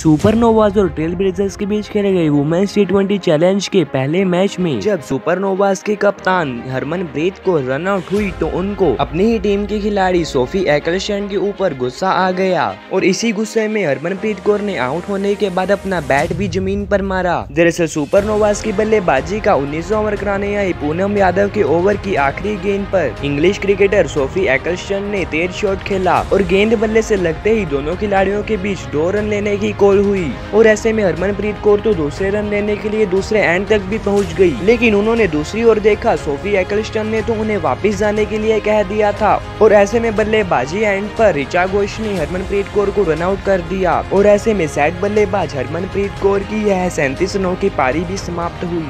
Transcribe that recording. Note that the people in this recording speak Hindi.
सुपरनोवाज और ट्रेल ब्लेजर्स के बीच खेले गए वुमेन्स टी चैलेंज के पहले मैच में जब सुपरनोवाज के कप्तान हरमन हरमनप्रीत को रन आउट हुई तो उनको अपनी ही टीम के खिलाड़ी सोफी एकलशन के ऊपर गुस्सा आ गया और इसी गुस्से में हरमनप्रीत कौर ने आउट होने के बाद अपना बैट भी ज़मीन पर मारा। दरअसल सुपरनोवाज की बल्लेबाजी का उन्नीस ओवर कराने आई पूनम यादव के ओवर की आखिरी गेंद पर। इंग्लिश क्रिकेटर सोफी एकलशन ने तेज शॉट खेला और गेंद बल्ले से लगते ही दोनों खिलाड़ियों के बीच दो रन लेने की कॉल हुई। और ऐसे में हरमनप्रीत कौर तो दूसरे रन लेने के लिए दूसरे एंड तक भी पहुँच गई। लेकिन उन्होंने दूसरी ओर देखा, सोफी एकलस्टन ने तो उन्हें वापस जाने के लिए कह दिया था। और ऐसे में बल्लेबाजी एंड पर रिचा घोष ने हरमनप्रीत कौर को रन आउट कर दिया। और ऐसे में सैट बल्लेबाज हरमनप्रीत कौर की यह सैंतीस रनों की पारी भी समाप्त हुई।